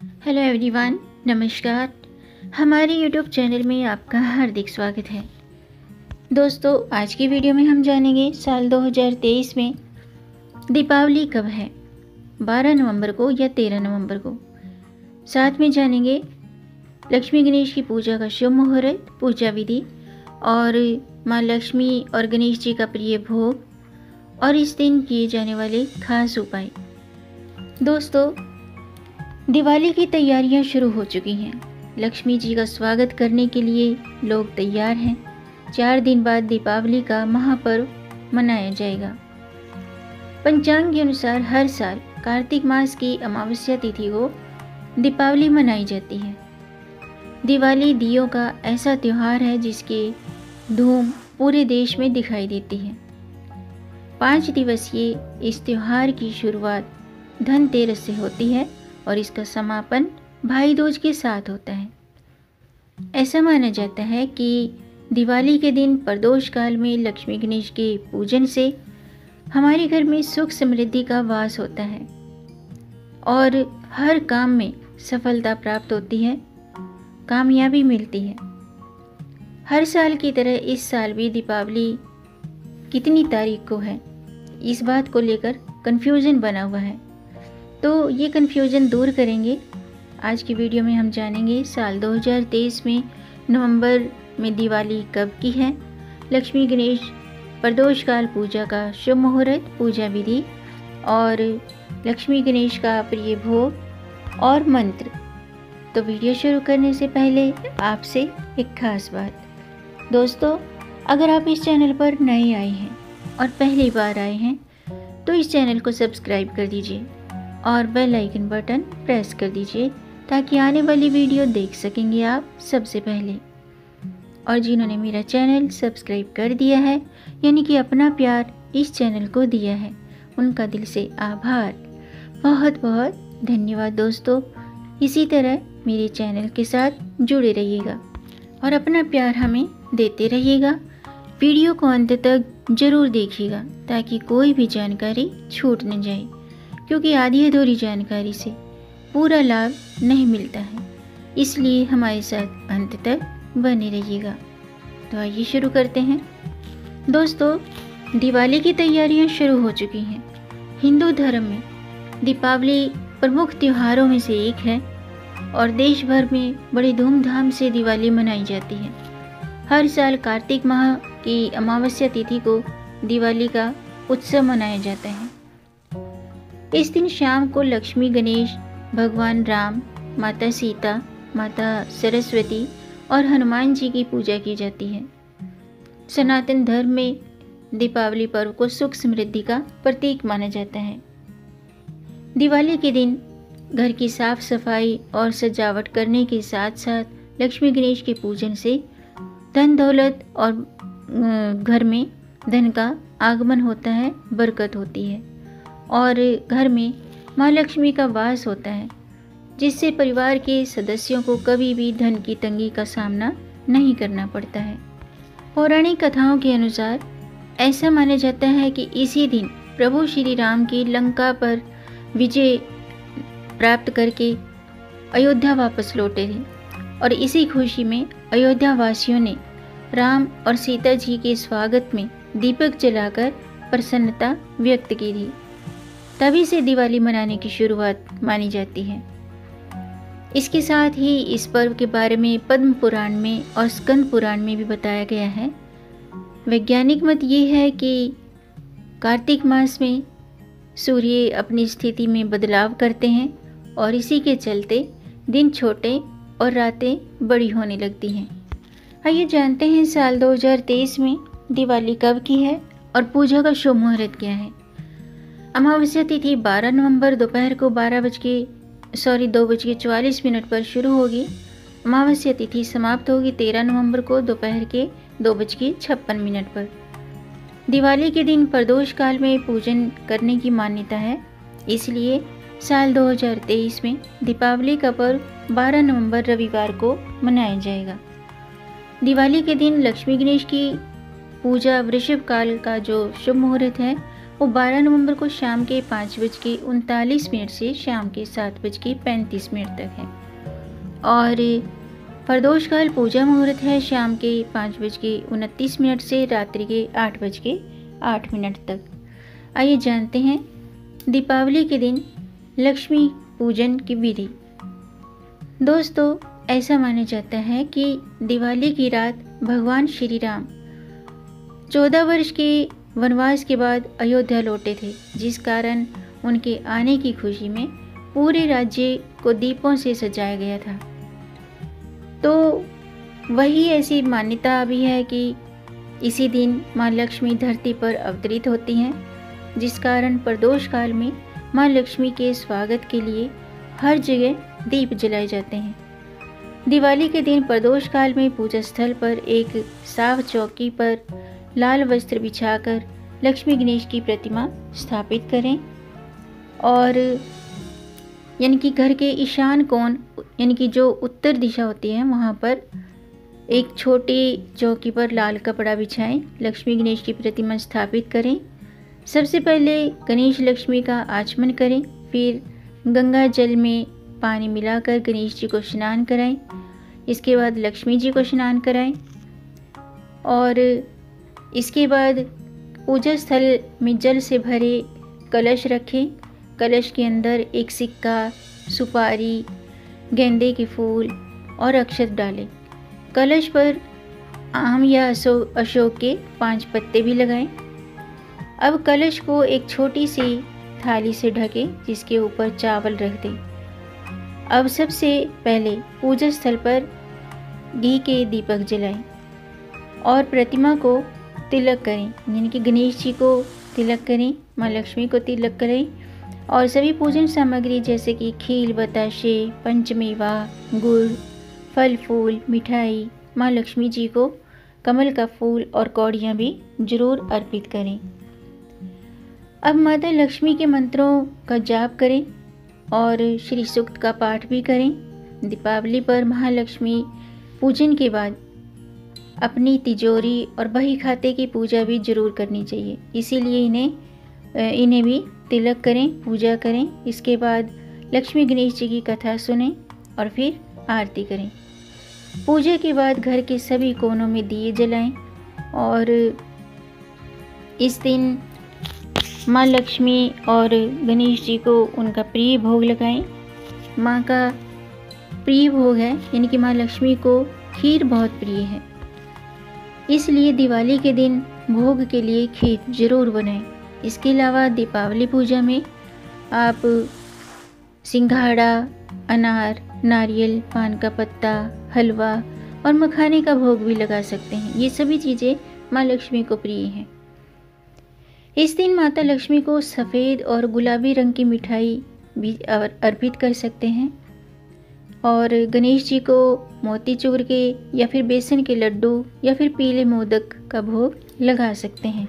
Hello everyone नमस्कार। हमारे YouTube channel में आपका हार्दिक स्वागत है। दोस्तों, आज की वीडियो में हम जानेंगे, साल 2023 में दीपावली कब है? 12 नवंबर को या 13 नवंबर को? साथ में जानेंगे, लक्ष्मी गणेश की पूजा का शुभ मुहूर्त, पूजा विधि और माँ लक्ष्मी और गणेश जी का प्रिय भोग और इस दिन किए जाने वाले खास उपाय। दोस्तों दिवाली की तैयारियाँ शुरू हो चुकी हैं। लक्ष्मी जी का स्वागत करने के लिए लोग तैयार हैं। चार दिन बाद दीपावली का महापर्व मनाया जाएगा। पंचांग के अनुसार हर साल कार्तिक मास की अमावस्या तिथि को दीपावली मनाई जाती है। दिवाली दियों का ऐसा त्यौहार है जिसके धूम पूरे देश में दिखाई देती है। पाँच दिवसीय इस त्यौहार की शुरुआत धनतेरस से होती है। और इसका समापन भाई दूज के साथ होता है। ऐसा माना जाता है कि दिवाली के दिन प्रदोष काल में लक्ष्मी गणेश के पूजन से हमारे घर में सुख समृद्धि का वास होता है और हर काम में सफलता प्राप्त होती है, कामयाबी मिलती है। हर साल की तरह इस साल भी दीपावली कितनी तारीख को है, इस बात को लेकर कन्फ्यूज़न बना हुआ है। तो ये कन्फ्यूज़न दूर करेंगे। आज की वीडियो में हम जानेंगे, साल 2023 में नवंबर में दिवाली कब की है? लक्ष्मी गणेश प्रदोष काल पूजा का शुभ मुहूर्त, पूजा विधि और लक्ष्मी गणेश का प्रिय भोग और मंत्र। तो वीडियो शुरू करने से पहले आपसे एक खास बात। दोस्तों, अगर आप इस चैनल पर नए आए हैं और पहली बार आए हैं तो इस चैनल को सब्सक्राइब कर दीजिए। और बेल आइकन बटन प्रेस कर दीजिए ताकि आने वाली वीडियो देख सकेंगे आप सबसे पहले। और जिन्होंने मेरा चैनल सब्सक्राइब कर दिया है, यानी कि अपना प्यार इस चैनल को दिया है, उनका दिल से आभार। बहुत बहुत धन्यवाद दोस्तों। इसी तरह मेरे चैनल के साथ जुड़े रहिएगा और अपना प्यार हमें देते रहिएगा। वीडियो को अंत तक ज़रूर देखिएगा ताकि कोई भी जानकारी छूट न जाए। क्योंकि आधी अधूरी जानकारी से पूरा लाभ नहीं मिलता है। इसलिए हमारे साथ अंत तक बने रहिएगा। तो आइए शुरू करते हैं। दोस्तों, दिवाली की तैयारियाँ शुरू हो चुकी हैं। हिंदू धर्म में दीपावली प्रमुख त्योहारों में से एक है और देश भर में बड़ी धूमधाम से दिवाली मनाई जाती है। हर साल कार्तिक माह की अमावस्या तिथि को दिवाली का उत्सव मनाया जाता है। इस दिन शाम को लक्ष्मी गणेश, भगवान राम, माता सीता, माता सरस्वती और हनुमान जी की पूजा की जाती है। सनातन धर्म में दीपावली पर्व को सुख समृद्धि का प्रतीक माना जाता है। दिवाली के दिन घर की साफ़ सफ़ाई और सजावट करने के साथ साथ लक्ष्मी गणेश के पूजन से धन दौलत और घर में धन का आगमन होता है, बरकत होती है। और घर में माँ लक्ष्मी का वास होता है, जिससे परिवार के सदस्यों को कभी भी धन की तंगी का सामना नहीं करना पड़ता है। पौराणिक कथाओं के अनुसार ऐसा माना जाता है कि इसी दिन प्रभु श्री राम की लंका पर विजय प्राप्त करके अयोध्या वापस लौटे थे और इसी खुशी में अयोध्या वासियों ने राम और सीता जी के स्वागत में दीपक जलाकर प्रसन्नता व्यक्त की थी। तभी से दिवाली मनाने की शुरुआत मानी जाती है। इसके साथ ही इस पर्व के बारे में पद्म पुराण में और स्कंद पुराण में भी बताया गया है। वैज्ञानिक मत ये है कि कार्तिक मास में सूर्य अपनी स्थिति में बदलाव करते हैं और इसी के चलते दिन छोटे और रातें बड़ी होने लगती हैं। आइए जानते हैं साल 2023 में दिवाली कब की है और पूजा का शुभ मुहूर्त क्या है। अमावस्या तिथि 12 नवंबर दोपहर को बारह बज के सॉरी दो बज के चवालीस मिनट पर शुरू होगी। अमावस्या तिथि समाप्त होगी 13 नवंबर को दोपहर के दो बज के छप्पन मिनट पर। दिवाली के दिन प्रदोष काल में पूजन करने की मान्यता है, इसलिए साल 2023 में दीपावली का पर्व 12 नवंबर रविवार को मनाया जाएगा। दिवाली के दिन लक्ष्मी गणेश की पूजा वृषभ काल का जो शुभ मुहूर्त है वो 12 नवंबर को शाम के पाँच बज के उनतालीस मिनट से शाम के सात बज के पैंतीस मिनट तक है। और प्रदोष काल पूजा मुहूर्त है शाम के पाँच बज के उनतीस मिनट से रात्रि के आठ बज के आठ मिनट तक। आइए जानते हैं दीपावली के दिन लक्ष्मी पूजन की विधि। दोस्तों, ऐसा माना जाता है कि दिवाली की रात भगवान श्री राम चौदह वर्ष के वनवास के बाद अयोध्या लौटे थे, जिस कारण उनके आने की खुशी में पूरे राज्य को दीपों से सजाया गया था। तो वही ऐसी मान्यता भी है कि इसी दिन माँ लक्ष्मी धरती पर अवतरित होती हैं, जिस कारण प्रदोष काल में माँ लक्ष्मी के स्वागत के लिए हर जगह दीप जलाए जाते हैं। दिवाली के दिन प्रदोष काल में पूजा स्थल पर एक साफ़ चौकी पर लाल वस्त्र बिछाकर लक्ष्मी गणेश की प्रतिमा स्थापित करें। और यानी कि घर के ईशान कोण, यानी कि जो उत्तर दिशा होती है, वहाँ पर एक छोटी चौकी पर लाल कपड़ा बिछाएँ, लक्ष्मी गणेश की प्रतिमा स्थापित करें। सबसे पहले गणेश लक्ष्मी का आचमन करें, फिर गंगा जल में पानी मिलाकर गणेश जी को स्नान कराएँ। इसके बाद लक्ष्मी जी को स्नान कराएँ। और इसके बाद पूजा स्थल में जल से भरे कलश रखें। कलश के अंदर एक सिक्का, सुपारी, गेंदे के फूल और अक्षत डालें। कलश पर आम या अशोक के पाँच पत्ते भी लगाएँ। अब कलश को एक छोटी सी थाली से ढकें, जिसके ऊपर चावल रख दें। अब सबसे पहले पूजा स्थल पर घी के दीपक जलाएँ और प्रतिमा को तिलक करें। यानी कि गणेश जी को तिलक करें, माँ लक्ष्मी को तिलक करें। और सभी पूजन सामग्री जैसे कि खील बताशे पंचमेवा गुड़, फल, फूल, मिठाई, माँ लक्ष्मी जी को कमल का फूल और कौड़ियाँ भी ज़रूर अर्पित करें। अब माता लक्ष्मी के मंत्रों का जाप करें और श्री सूक्त का पाठ भी करें। दीपावली पर महालक्ष्मी पूजन के बाद अपनी तिजोरी और बही खाते की पूजा भी ज़रूर करनी चाहिए। इसीलिए इन्हें इन्हें भी तिलक करें, पूजा करें। इसके बाद लक्ष्मी गणेश जी की कथा सुनें और फिर आरती करें। पूजा के बाद घर के सभी कोनों में दिए जलाएँ और इस दिन माँ लक्ष्मी और गणेश जी को उनका प्रिय भोग लगाएँ। माँ का प्रिय भोग है, यानी कि माँ लक्ष्मी को खीर बहुत प्रिय है। इसलिए दिवाली के दिन भोग के लिए खीर ज़रूर बनाएँ इसके अलावा दीपावली पूजा में आप सिंघाड़ा, अनार, नारियल, पान का पत्ता, हलवा और मखाने का भोग भी लगा सकते हैं। ये सभी चीज़ें माँ लक्ष्मी को प्रिय हैं। इस दिन माता लक्ष्मी को सफ़ेद और गुलाबी रंग की मिठाई भी अर्पित कर सकते हैं। और गणेश जी को मोती चूर के या फिर बेसन के लड्डू या फिर पीले मोदक का भोग लगा सकते हैं।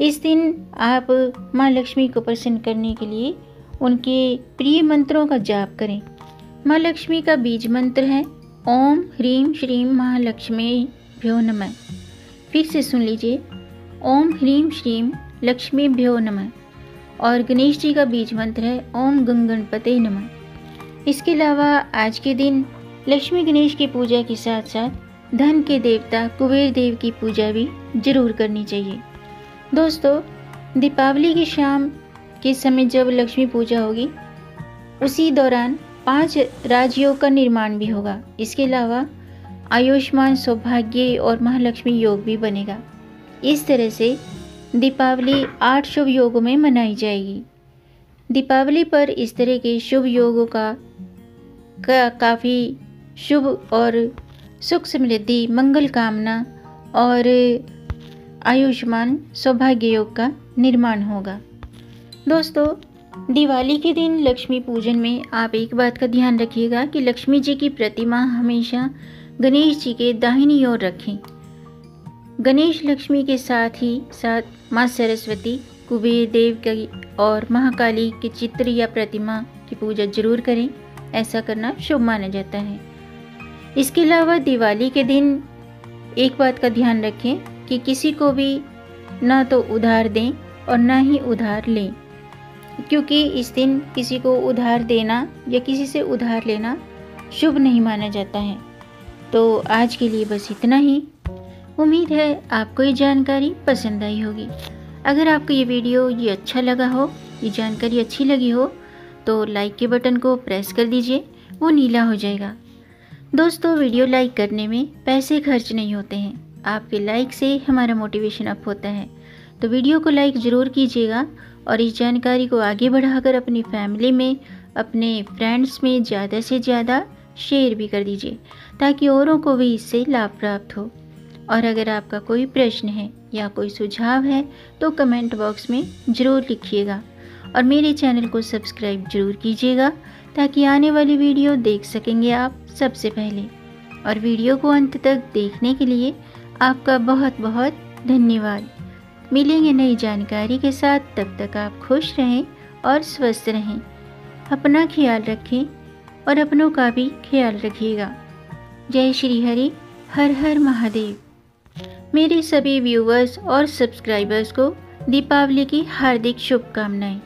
इस दिन आप माँ लक्ष्मी को प्रसन्न करने के लिए उनके प्रिय मंत्रों का जाप करें। माँ लक्ष्मी का बीज मंत्र है, ओम ह्रीम श्रीम महालक्ष्मी भ्यो नमः। फिर से सुन लीजिए, ओम ह्रीम श्रीम लक्ष्मी भ्यो नमः। और गणेश जी का बीज मंत्र है, ओम गंगणपते नमः। इसके अलावा आज के दिन लक्ष्मी गणेश की पूजा के साथ साथ धन के देवता कुबेर देव की पूजा भी ज़रूर करनी चाहिए। दोस्तों दीपावली की शाम के समय जब लक्ष्मी पूजा होगी उसी दौरान पाँच राजयोग का निर्माण भी होगा। इसके अलावा आयुष्मान सौभाग्य और महालक्ष्मी योग भी बनेगा। इस तरह से दीपावली आठ शुभ योगों में मनाई जाएगी। दीपावली पर इस तरह के शुभ योगों का, का काफ़ी शुभ और सुख समृद्धि, मंगल कामना और आयुष्मान सौभाग्य योग का निर्माण होगा। दोस्तों, दिवाली के दिन लक्ष्मी पूजन में आप एक बात का ध्यान रखिएगा कि लक्ष्मी जी की प्रतिमा हमेशा गणेश जी के दाहिनी ओर रखें। गणेश लक्ष्मी के साथ ही साथ माँ सरस्वती, कुबेर देव की और महाकाली के चित्र या प्रतिमा की पूजा ज़रूर करें। ऐसा करना शुभ माना जाता है। इसके अलावा दिवाली के दिन एक बात का ध्यान रखें कि किसी को भी ना तो उधार दें और ना ही उधार लें, क्योंकि इस दिन किसी को उधार देना या किसी से उधार लेना शुभ नहीं माना जाता है। तो आज के लिए बस इतना ही। उम्मीद है आपको ये जानकारी पसंद आई होगी। अगर आपको ये वीडियो ये अच्छा लगा हो, ये जानकारी अच्छी लगी हो तो लाइक के बटन को प्रेस कर दीजिए, वो नीला हो जाएगा। दोस्तों वीडियो लाइक करने में पैसे खर्च नहीं होते हैं। आपके लाइक से हमारा मोटिवेशन अप होता है। तो वीडियो को लाइक ज़रूर कीजिएगा और इस जानकारी को आगे बढ़ाकर अपनी फैमिली में, अपने फ्रेंड्स में ज़्यादा से ज़्यादा शेयर भी कर दीजिए, ताकि औरों को भी इससे लाभ प्राप्त हो। और अगर आपका कोई प्रश्न है या कोई सुझाव है तो कमेंट बॉक्स में ज़रूर लिखिएगा। और मेरे चैनल को सब्सक्राइब ज़रूर कीजिएगा ताकि आने वाली वीडियो देख सकेंगे आप सबसे पहले। और वीडियो को अंत तक देखने के लिए आपका बहुत बहुत धन्यवाद। मिलेंगे नई जानकारी के साथ, तब तक आप खुश रहें और स्वस्थ रहें। अपना ख्याल रखें और अपनों का भी ख्याल रखिएगा। जय श्री हरि, हर हर महादेव। मेरे सभी व्यूवर्स और सब्सक्राइबर्स को दीपावली की हार्दिक शुभकामनाएँ।